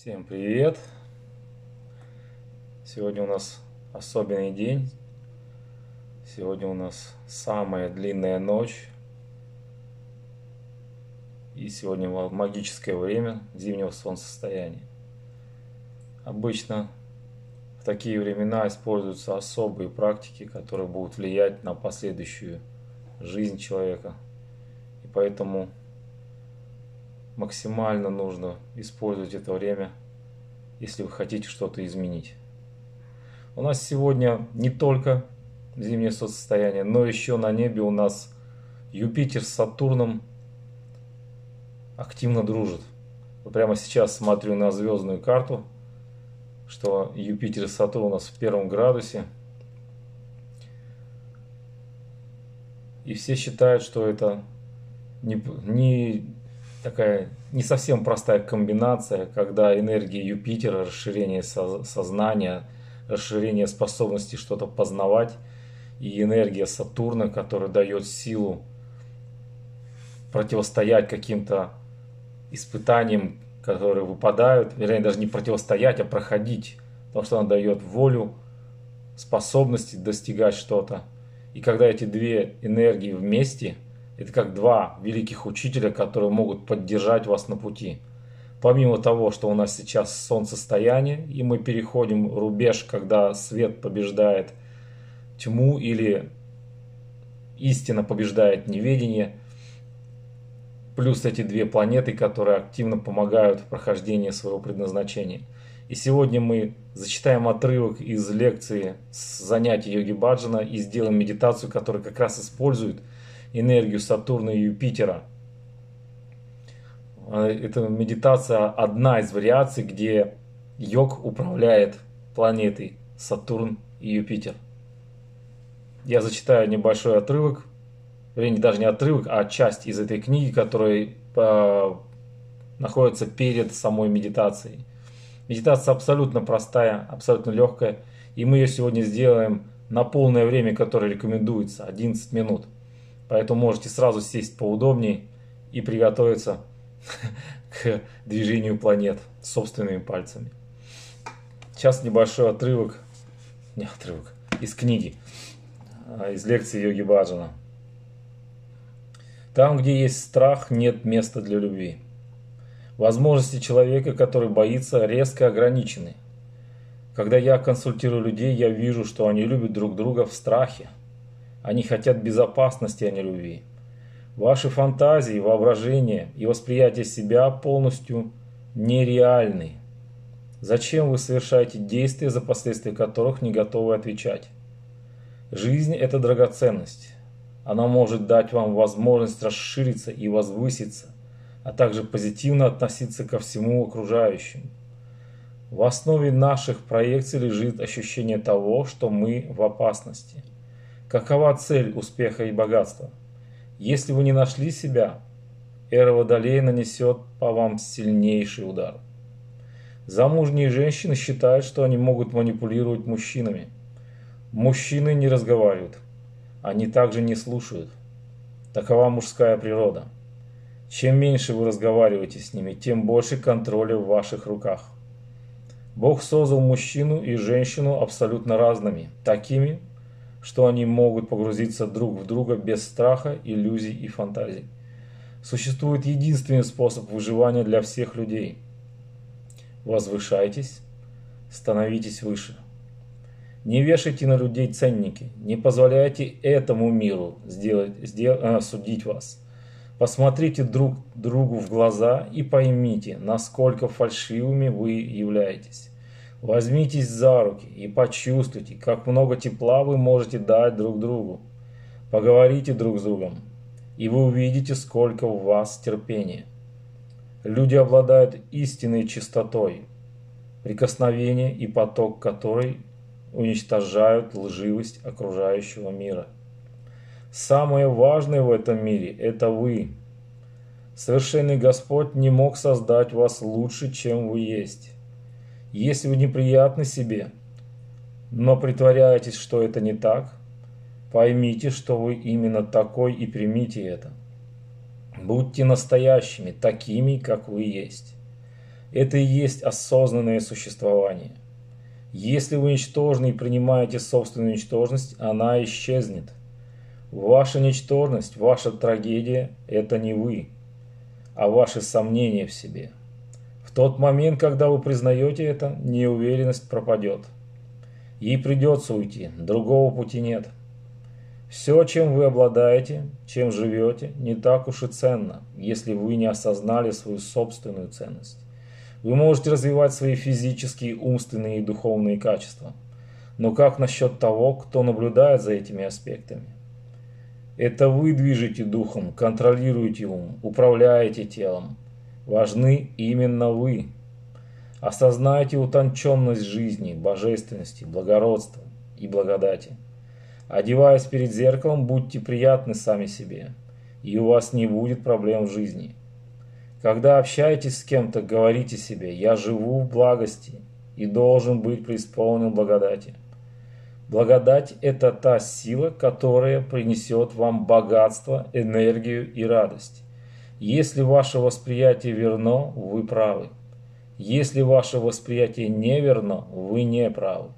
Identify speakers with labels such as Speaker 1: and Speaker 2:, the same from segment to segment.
Speaker 1: Всем привет! Сегодня у нас особенный день. Сегодня у нас самая длинная ночь. И сегодня магическое время зимнего солнцестояния. Обычно в такие времена используются особые практики, которые будут влиять на последующую жизнь человека. И поэтому максимально нужно использовать это время, если вы хотите что-то изменить. У нас сегодня не только зимнее состояние, но еще на небе у нас Юпитер с Сатурном активно дружит. Вот прямо сейчас смотрю на звездную карту, что Юпитер и Сатурн у нас в первом градусе. И все считают, что это не, не такая не совсем простая комбинация, когда энергия Юпитера, расширение сознания, расширение способности что-то познавать, и энергия Сатурна, которая дает силу противостоять каким-то испытаниям, которые выпадают, вернее даже не противостоять, а проходить, потому что она дает волю, способности достигать что-то. И когда эти две энергии вместе – это как два великих учителя, которые могут поддержать вас на пути. Помимо того, что у нас сейчас солнцестояние, и мы переходим рубеж, когда свет побеждает тьму или истина побеждает неведение, плюс эти две планеты, которые активно помогают в прохождении своего предназначения. И сегодня мы зачитаем отрывок из лекции с занятий йоги Баджана и сделаем медитацию, которая как раз использует энергию Сатурна и Юпитера. А, это медитация одна из вариаций, где йог управляет планетой Сатурн и Юпитер. Я зачитаю небольшой отрывок, вернее даже не отрывок, а часть из этой книги, которая э, находится перед самой медитацией. Медитация абсолютно простая, абсолютно легкая, и мы ее сегодня сделаем на полное время, которое рекомендуется, 11 минут. Поэтому можете сразу сесть поудобнее и приготовиться к движению планет собственными пальцами. Сейчас небольшой отрывок, не отрывок, из книги, а, из лекции Йоги Баджана. Там, где есть страх, нет места для любви. Возможности человека, который боится, резко ограничены. Когда я консультирую людей, я вижу, что они любят друг друга в страхе – они хотят безопасности, а не любви. Ваши фантазии, воображение и восприятие себя полностью нереальны. Зачем вы совершаете действия, за последствия которых не готовы отвечать? Жизнь – это драгоценность. Она может дать вам возможность расшириться и возвыситься, а также позитивно относиться ко всему окружающему. В основе наших проекций лежит ощущение того, что мы в опасности – Какова цель успеха и богатства? Если вы не нашли себя, эра Водолея нанесет по вам сильнейший удар. Замужние женщины считают, что они могут манипулировать мужчинами. Мужчины не разговаривают. Они также не слушают. Такова мужская природа. Чем меньше вы разговариваете с ними, тем больше контроля в ваших руках. Бог создал мужчину и женщину абсолютно разными, такими, что они могут погрузиться друг в друга без страха, иллюзий и фантазий. Существует единственный способ выживания для всех людей. Возвышайтесь, становитесь выше. Не вешайте на людей ценники, не позволяйте этому миру сделать, сделать, а, судить вас. Посмотрите друг другу в глаза и поймите, насколько фальшивыми вы являетесь. Возьмитесь за руки и почувствуйте, как много тепла вы можете дать друг другу. Поговорите друг с другом, и вы увидите, сколько у вас терпения. Люди обладают истинной чистотой, прикосновение и поток которой уничтожают лживость окружающего мира. Самое важное в этом мире – это вы. Совершенный Господь не мог создать вас лучше, чем вы есть. Если вы неприятны себе, но притворяетесь, что это не так, поймите, что вы именно такой и примите это. Будьте настоящими, такими, как вы есть. Это и есть осознанное существование. Если вы ничтожны и принимаете собственную ничтожность, она исчезнет. Ваша ничтожность, ваша трагедия – это не вы, а ваши сомнения в себе. Тот момент, когда вы признаете это, неуверенность пропадет. Ей придется уйти, другого пути нет. Все, чем вы обладаете, чем живете, не так уж и ценно, если вы не осознали свою собственную ценность. Вы можете развивать свои физические, умственные и духовные качества. Но как насчет того, кто наблюдает за этими аспектами? Это вы движете духом, контролируете ум, управляете телом. Важны именно вы. Осознайте утонченность жизни, божественности, благородства и благодати. Одеваясь перед зеркалом, будьте приятны сами себе, и у вас не будет проблем в жизни. Когда общаетесь с кем-то, говорите себе «я живу в благости и должен быть преисполнен благодати». Благодать – это та сила, которая принесет вам богатство, энергию и радость. Если ваше восприятие верно, вы правы. Если ваше восприятие неверно, вы не правы.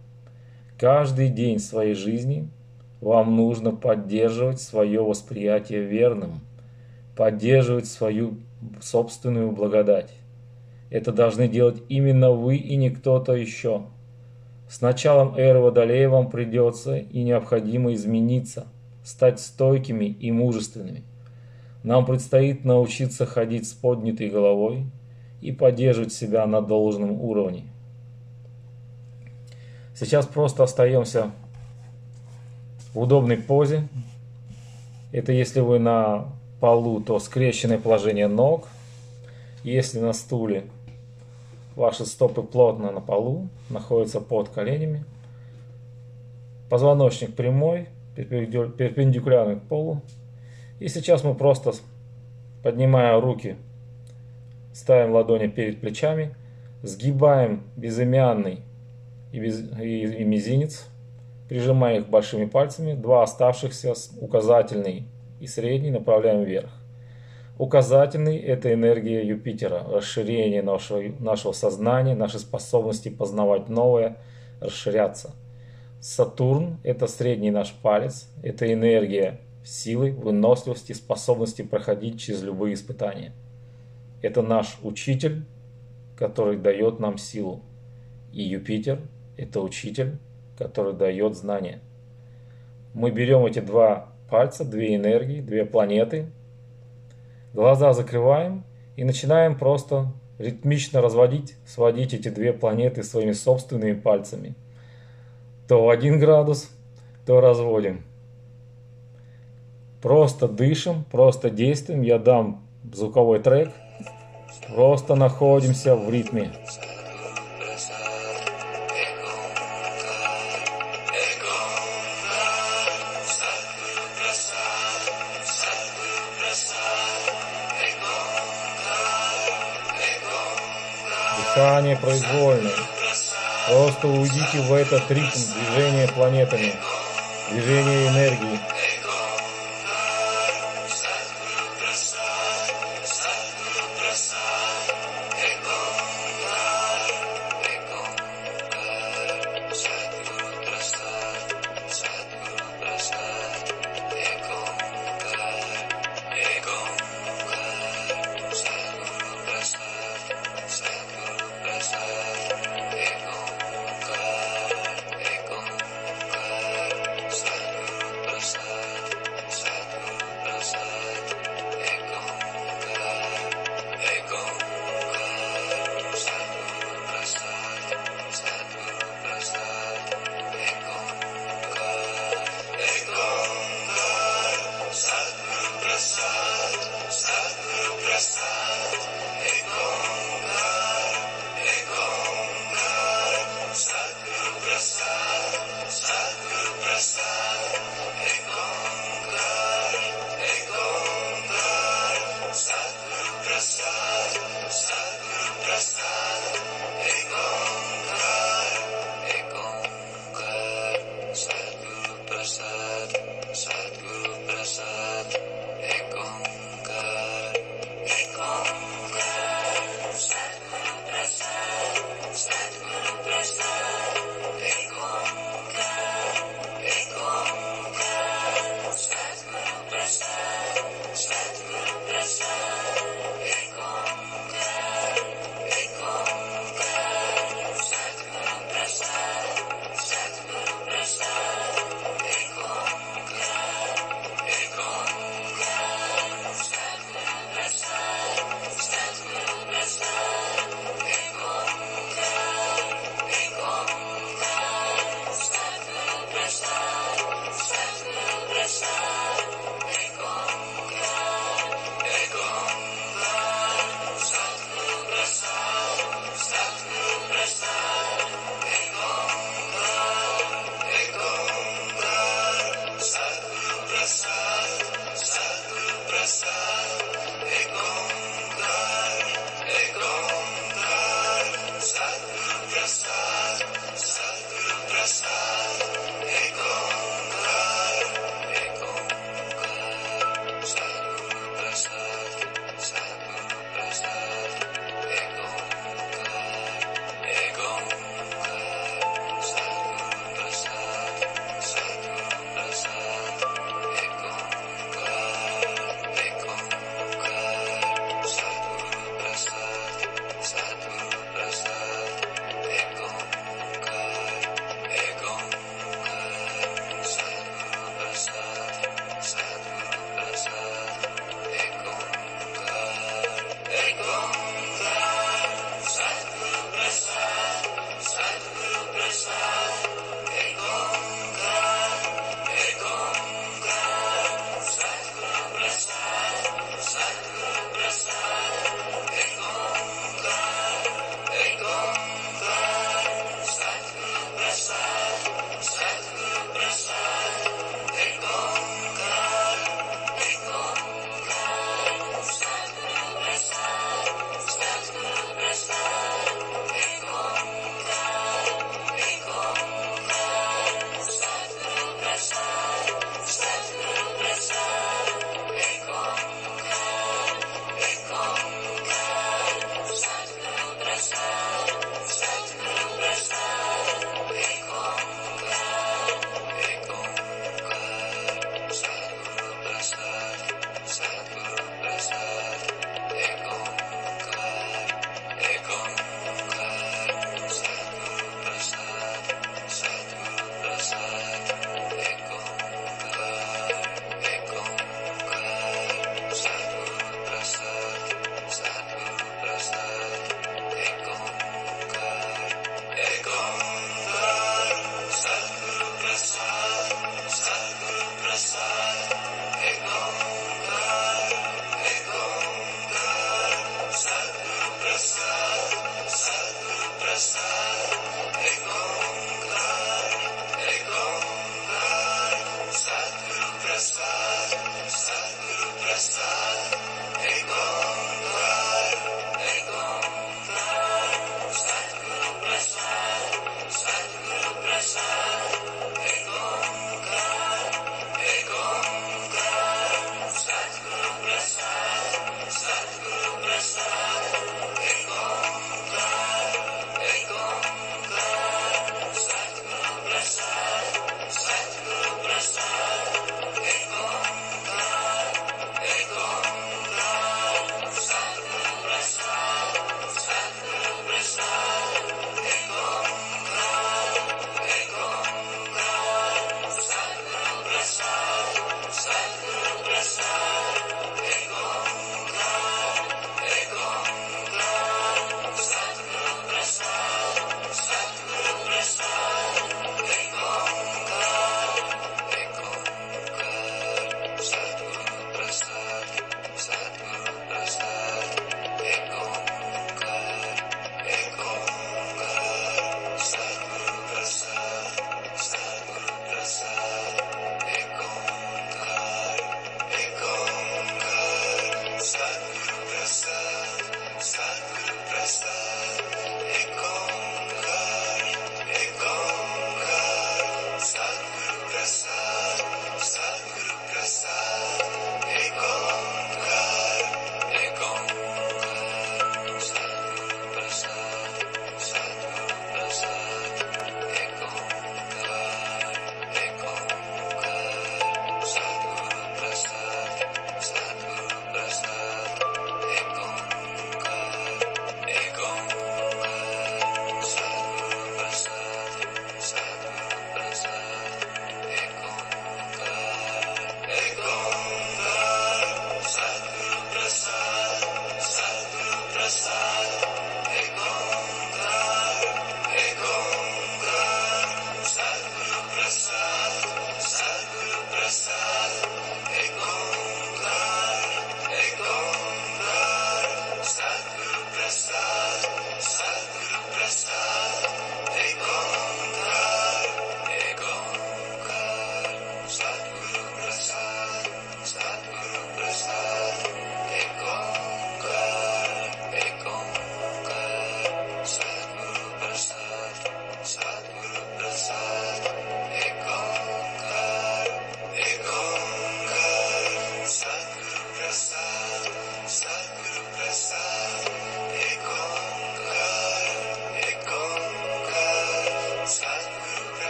Speaker 1: Каждый день своей жизни вам нужно поддерживать свое восприятие верным, поддерживать свою собственную благодать. Это должны делать именно вы и не кто-то еще. С началом эры Водолея вам придется и необходимо измениться, стать стойкими и мужественными. Нам предстоит научиться ходить с поднятой головой и поддерживать себя на должном уровне. Сейчас просто остаемся в удобной позе. Это если вы на полу, то скрещенное положение ног. Если на стуле, Ваши стопы плотно на полу, находятся под коленями. Позвоночник прямой, перпендикулярный к полу. И сейчас мы просто, поднимая руки, ставим ладони перед плечами, сгибаем безымянный и, без, и, и мизинец, прижимая их большими пальцами, два оставшихся, указательный и средний, направляем вверх. Указательный – это энергия Юпитера, расширение нашего, нашего сознания, нашей способности познавать новое, расширяться. Сатурн – это средний наш палец, это энергия силы, выносливости, способности проходить через любые испытания. Это наш учитель, который дает нам силу. И Юпитер – это учитель, который дает знания. Мы берем эти два пальца, две энергии, две планеты – Глаза закрываем и начинаем просто ритмично разводить, сводить эти две планеты своими собственными пальцами. То в один градус, то разводим. Просто дышим, просто действуем. Я дам звуковой трек. Просто находимся в ритме. Дыхание произвольное. Просто уйдите в этот ритм движения планетами, движения энергии.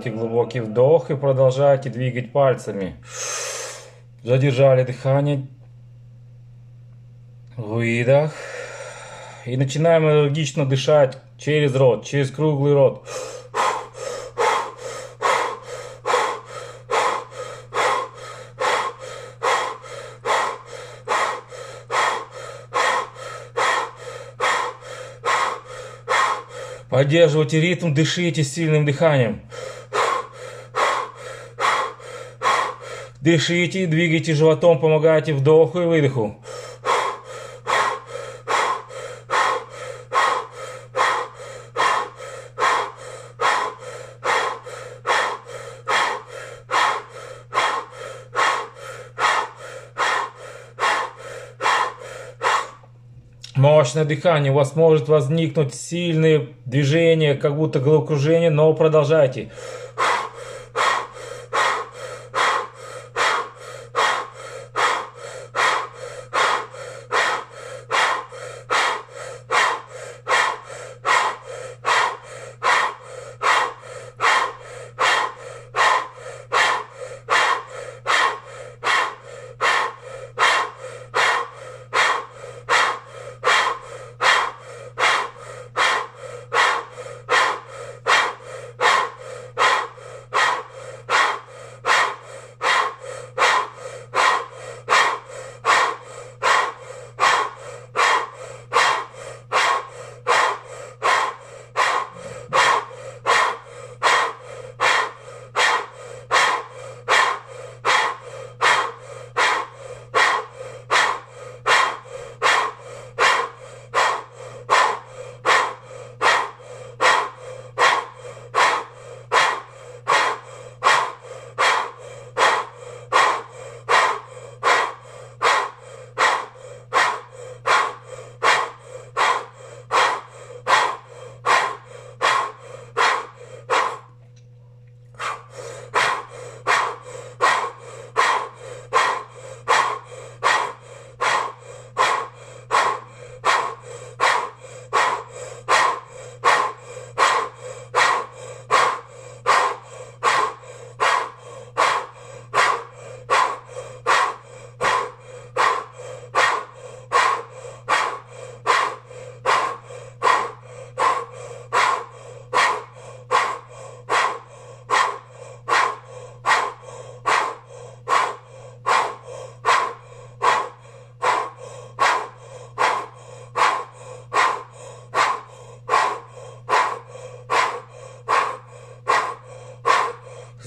Speaker 1: Делайте глубокий вдох и продолжайте двигать пальцами. Задержали дыхание. Выдох. И начинаем энергично дышать через рот, через круглый рот. Поддерживайте ритм, дышите сильным дыханием. Дышите, двигайте животом, помогайте вдоху и выдоху. Мощное дыхание, у вас может возникнуть сильные движения, как будто головокружение, но продолжайте.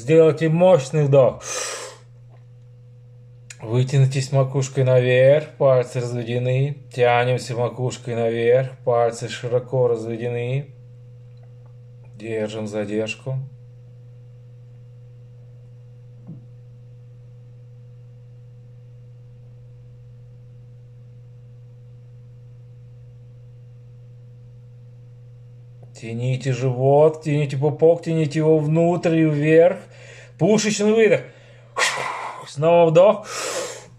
Speaker 1: Сделайте мощный вдох. Вытянитесь макушкой наверх, пальцы разведены. Тянемся макушкой наверх, пальцы широко разведены. Держим задержку. Тяните живот, тяните пупок, тяните его внутрь и вверх. Пушечный выдох. Снова вдох.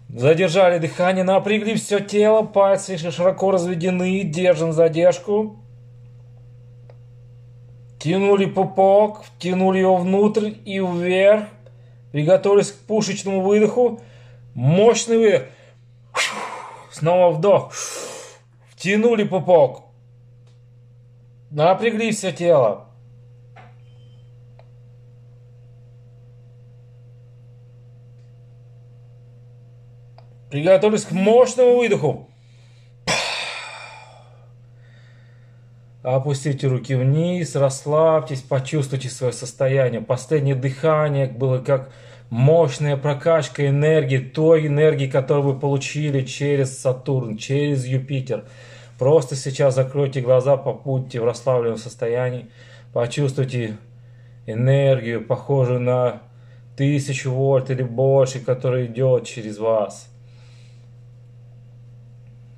Speaker 1: Задержали дыхание, напрягли все тело, пальцы широко разведены, держим задержку. Тянули пупок, тянули его внутрь и вверх. Приготовились к пушечному выдоху. Мощный выдох. Снова вдох. Втянули пупок. Напрягли все тело. Приготовились к мощному выдоху. Опустите руки вниз, расслабьтесь, почувствуйте свое состояние. Последнее дыхание было как мощная прокачка энергии, той энергии, которую вы получили через Сатурн, через Юпитер. Просто сейчас закройте глаза, побудьте в расслабленном состоянии, почувствуйте энергию, похожую на тысячу вольт или больше, которая идет через вас.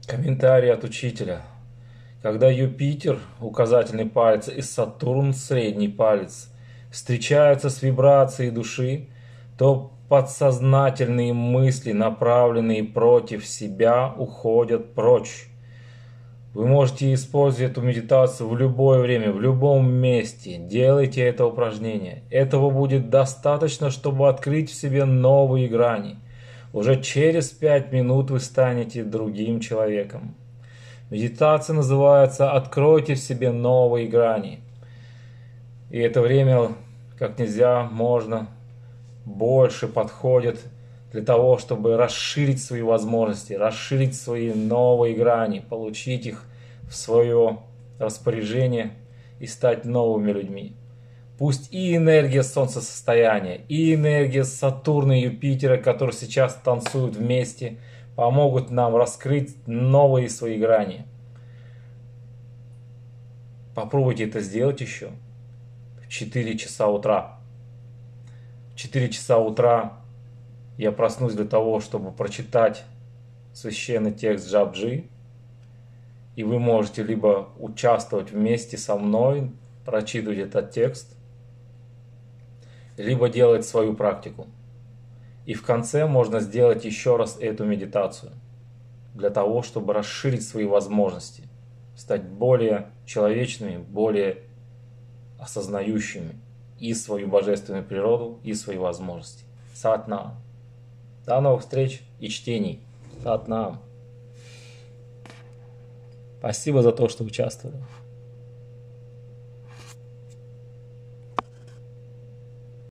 Speaker 1: Комментарий от учителя. Когда Юпитер, указательный палец, и Сатурн, средний палец, встречаются с вибрацией души, то подсознательные мысли, направленные против себя, уходят прочь. Вы можете использовать эту медитацию в любое время, в любом месте. Делайте это упражнение. Этого будет достаточно, чтобы открыть в себе новые грани. Уже через пять минут вы станете другим человеком. Медитация называется «Откройте в себе новые грани». И это время как нельзя можно больше подходит для того, чтобы расширить свои возможности, расширить свои новые грани, получить их в свое распоряжение и стать новыми людьми. Пусть и энергия солнцестояния, и энергия Сатурна и Юпитера, которые сейчас танцуют вместе, помогут нам раскрыть новые свои грани. Попробуйте это сделать еще в 4 часа утра. В 4 часа утра я проснусь для того, чтобы прочитать священный текст Джабджи. И вы можете либо участвовать вместе со мной, прочитывать этот текст, либо делать свою практику. И в конце можно сделать еще раз эту медитацию для того, чтобы расширить свои возможности, стать более человечными, более осознающими и свою божественную природу, и свои возможности. Сатнам. До новых встреч и чтений. Сатнам. Спасибо за то, что участвовали.